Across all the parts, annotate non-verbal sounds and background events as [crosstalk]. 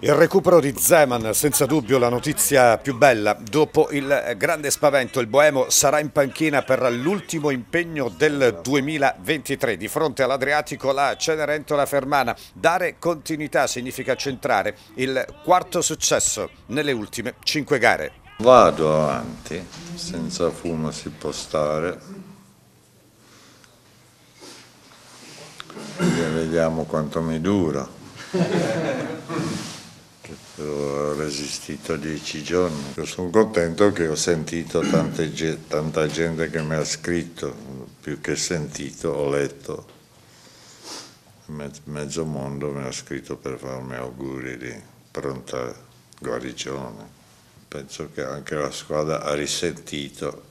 Il recupero di Zeman, senza dubbio la notizia più bella. Dopo il grande spavento, il Boemo sarà in panchina per l'ultimo impegno del 2023. Di fronte all'Adriatico la Cenerentola Fermana. Dare continuità significa centrare il quarto successo nelle ultime cinque gare. Vado avanti, senza fumo si può stare. Vediamo quanto mi dura ho resistito dieci giorni. Sono contento che ho sentito tante, tanta gente che mi ha scritto, più che sentito, ho letto. Mezzo mondo mi ha scritto per farmi auguri di pronta guarigione. Penso che anche la squadra ha risentito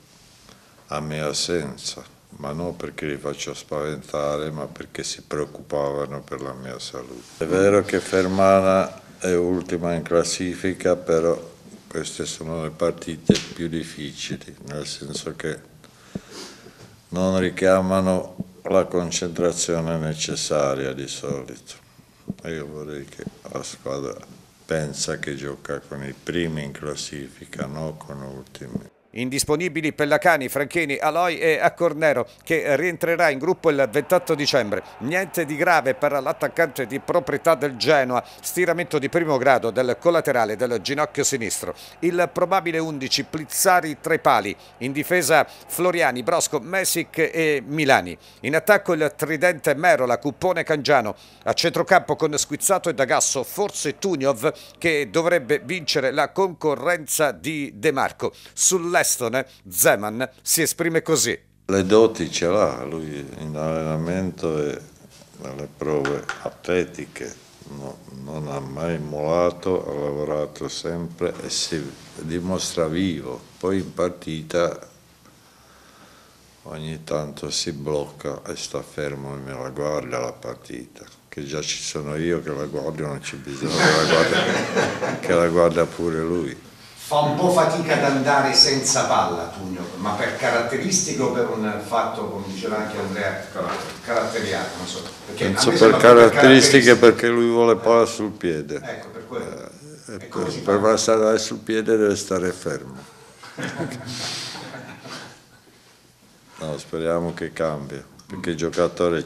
a mia assenza, ma non perché li faccio spaventare, ma perché si preoccupavano per la mia salute. È vero che Fermana è ultima in classifica, però queste sono le partite più difficili, nel senso che non richiamano la concentrazione necessaria di solito. io vorrei che la squadra pensa che gioca con i primi in classifica, non con ultimi. Indisponibili Pellacani, Franchini, Aloi e Accornero che rientrerà in gruppo il 28 dicembre. Niente di grave per l'attaccante di proprietà del Genoa, stiramento di primo grado del collaterale del ginocchio sinistro. Il probabile 11 Plizzari tra i pali, in difesa Floriani, Brosco, Mesic e Milani. In attacco il tridente Merola, Cuppone Cangiano. A centrocampo con Squizzato e Dagasso, forse Tuniov che dovrebbe vincere la concorrenza di De Marco. Sull'est Preston, Zeman, si esprime così. Le doti ce l'ha lui in allenamento e nelle prove atletiche, no, non ha mai mollato, ha lavorato sempre e si dimostra vivo. Poi in partita ogni tanto si blocca e sta fermo e me la guarda la partita. Che già ci sono io che la guardo, non c'è bisogno che la guarda, che la guarda pure lui fa un po' fatica ad andare senza palla Tugno, ma per caratteristiche o per un fatto, come diceva anche Andrea, caratteriale, non so. Penso per caratteristiche perché lui vuole palla sul piede. Ecco, per quello. Eh, per, per stare sul piede deve stare fermo. [laughs] no, speriamo che cambi, perché il giocatore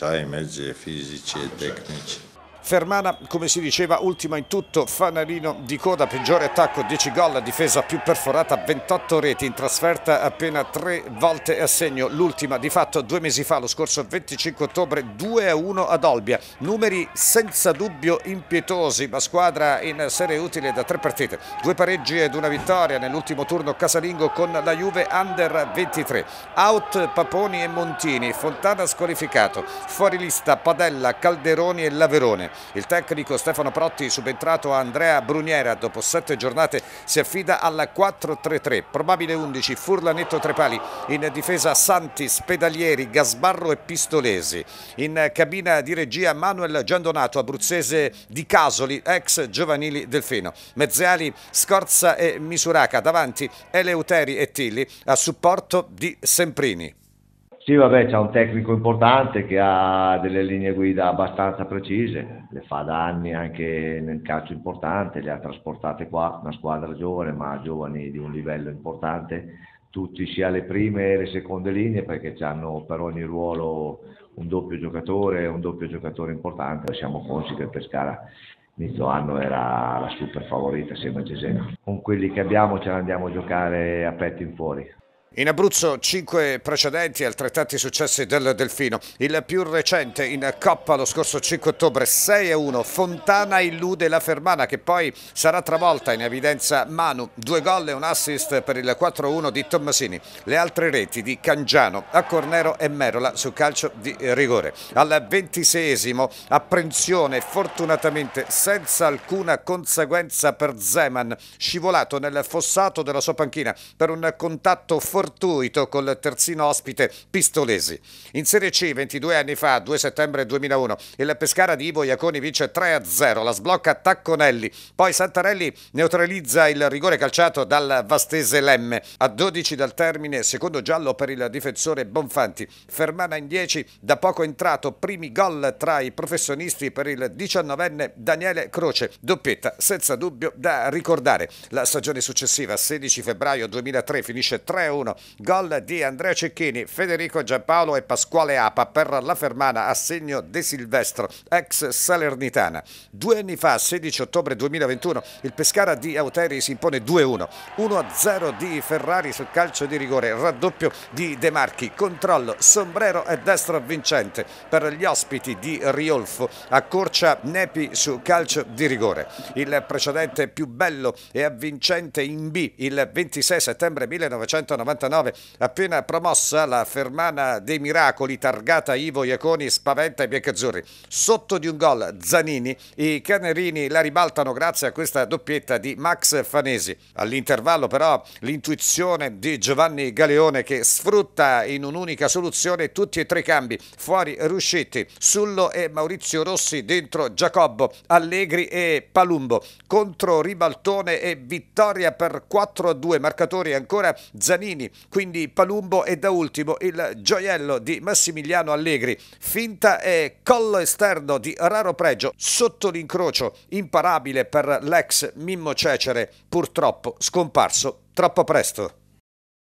ha i mezzi fisici e tecnici. Fermana, come si diceva, ultima in tutto, fanalino di coda, peggiore attacco, 10 gol, difesa più perforata, 28 reti in trasferta, appena 3 volte a segno, l'ultima di fatto due mesi fa, lo scorso 25 ottobre, 2 a 1 ad Olbia, numeri senza dubbio impietosi, ma squadra in serie utile da tre partite, due pareggi ed una vittoria nell'ultimo turno casalingo con la Juve Under 23, out Paponi e Montini, Fontana squalificato, fuori lista Padella, Calderoni e Laverone. Il tecnico Stefano Protti, subentrato a Andrea Bruniera dopo sette giornate, si affida alla 4-3-3. Probabile 11, Furlanetto Trepali. In difesa Santi, Spedalieri, Gasbarro e Pistolesi. In cabina di regia Manuel Giandonato, abruzzese di Casoli, ex giovanili Delfino. Mezzeali Scorza e Misuraca. Davanti Eleuteri e Tilli a supporto di Semprini. Sì, vabbè, c'è un tecnico importante che ha delle linee guida abbastanza precise, le fa da anni anche nel calcio importante, le ha trasportate qua, una squadra giovane, ma giovani di un livello importante, tutti sia le prime e le seconde linee, perché hanno per ogni ruolo un doppio giocatore, un doppio giocatore importante. Siamo consci che il Pescara inizio anno era la super favorita assieme a Cesena. Con quelli che abbiamo ce ne andiamo a giocare a petti in fuori. In Abruzzo cinque precedenti altrettanti successi del Delfino. Il più recente in Coppa lo scorso 5 ottobre 6-1. Fontana illude la Fermana che poi sarà travolta in evidenza Manu. Due gol e un assist per il 4-1 di Tommasini. Le altre reti di Cangiano, Accornero e Merola su calcio di rigore. Al ventiseiesimo apprensione fortunatamente senza alcuna conseguenza per Zeman. Scivolato nel fossato della sua panchina per un contatto forte fortuito col terzino ospite Pistolesi. In Serie C, 22 anni fa, 2 settembre 2001, il Pescara di Ivo Iaconi vince 3-0, la sblocca Tacconelli, poi Santarelli neutralizza il rigore calciato dal Vastese Lemme. A 12 dal termine, secondo giallo per il difensore Bonfanti. Fermana in 10, da poco entrato, primi gol tra i professionisti per il 19enne Daniele Croce. Doppietta senza dubbio da ricordare. La stagione successiva, 16 febbraio 2003, finisce 3-1. Gol di Andrea Cecchini, Federico Giampaolo e Pasquale Apa per la Fermana a segno De Silvestro, ex Salernitana. Due anni fa, 16 ottobre 2021, il Pescara di Auteri si impone 2-1. 1-0 di Ferrari sul calcio di rigore, raddoppio di De Marchi, controllo, sombrero e destro vincente per gli ospiti di Riolfo. Accorcia Nepi su calcio di rigore. Il precedente più bello e avvincente in B il 26 settembre 1999, appena promossa la Fermana dei Miracoli, targata Ivo Iaconi, spaventa i biancazzurri. Sotto di un gol Zanini, i canerini la ribaltano grazie a questa doppietta di Max Fanesi. All'intervallo però l'intuizione di Giovanni Galeone che sfrutta in un'unica soluzione tutti e tre i cambi, fuori riusciti, Sullo e Maurizio Rossi dentro Giacobbo, Allegri e Palumbo, contro Ribaltone e vittoria per 4-2, marcatori ancora Zanini, quindi Palumbo e da ultimo il gioiello di Massimiliano Allegri, finta e collo esterno di raro pregio sotto l'incrocio, imparabile per l'ex Mimmo Cecere, purtroppo scomparso troppo presto.